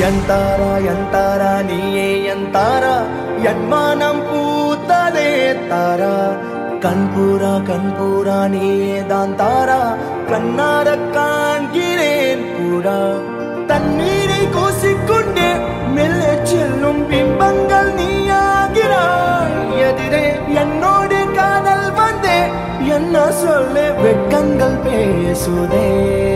என் தாரா என் தாரா நீயே என் தாரா. என் மானம் பூத்ததே தாரா கண்பூரா கண்பூரா நீயே தான் தாரா. கண்ணார காண்கிறேன் பூரா. தண்ணீரை கோசிக்கொண்டே மெல்ல செல்லும் பிம்பங்கள் நீயாகிறாய். எதிரே என்னோடு காதல் வந்தே என்ன சொல்லு? வெட்கங்கள் பேசுதே.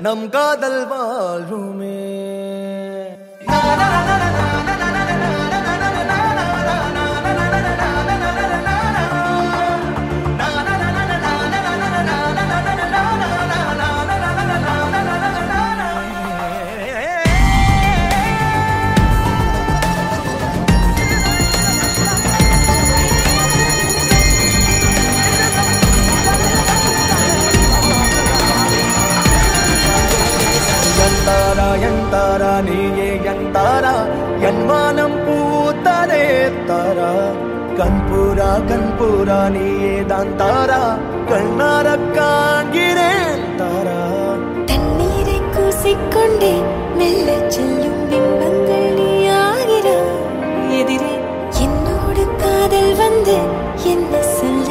ನಮ್ ಕಾದಲ್ವಾಳುಮೇ தாரா நீயே என் தாரா. என் வானம் பூத்ததே தாரா. கண்பூரா கண்பூரா நீயே தான் தாரா. கண்ணார காண்கிறேன் தாரா. தண்ணீரை கூசிக்கொண்டே மெல்ல செல்லும் பிம்பங்கள் எதிரே என்னோடு காதல் வந்து என்ன சொல்ல?